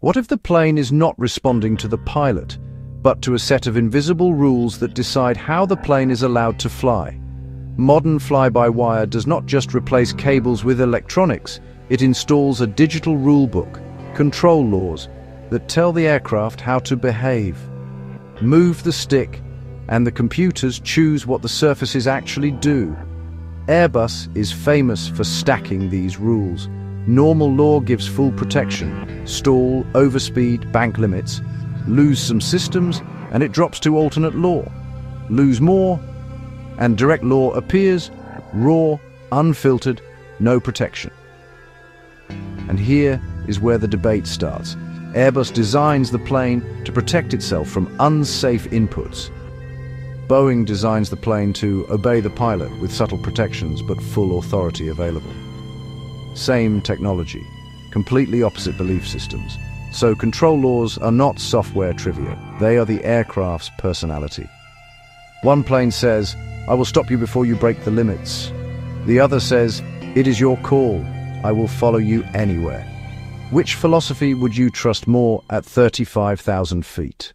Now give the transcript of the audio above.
What if the plane is not responding to the pilot, but to a set of invisible rules that decide how the plane is allowed to fly? Modern fly-by-wire does not just replace cables with electronics, it installs a digital rulebook, control laws, that tell the aircraft how to behave. Move the stick, and the computers choose what the surfaces actually do. Airbus is famous for stacking these rules. Normal law gives full protection. Stall, overspeed, bank limits. Lose some systems, and it drops to alternate law. Lose more, and direct law appears, raw, unfiltered, no protection. And here is where the debate starts. Airbus designs the plane to protect itself from unsafe inputs. Boeing designs the plane to obey the pilot with subtle protections but full authority available. Same technology, completely opposite belief systems. So control laws are not software trivia, they are the aircraft's personality. One plane says, I will stop you before you break the limits. The other says, it is your call, I will follow you anywhere. Which philosophy would you trust more at 35,000 feet?